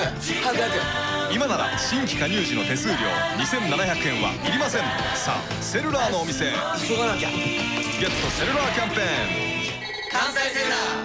く早今なら新規加入時の手数料2700円はいりません。さあセルラーのお店急がなきゃ。ゲットセルラーキャンペーン。関西セルラー。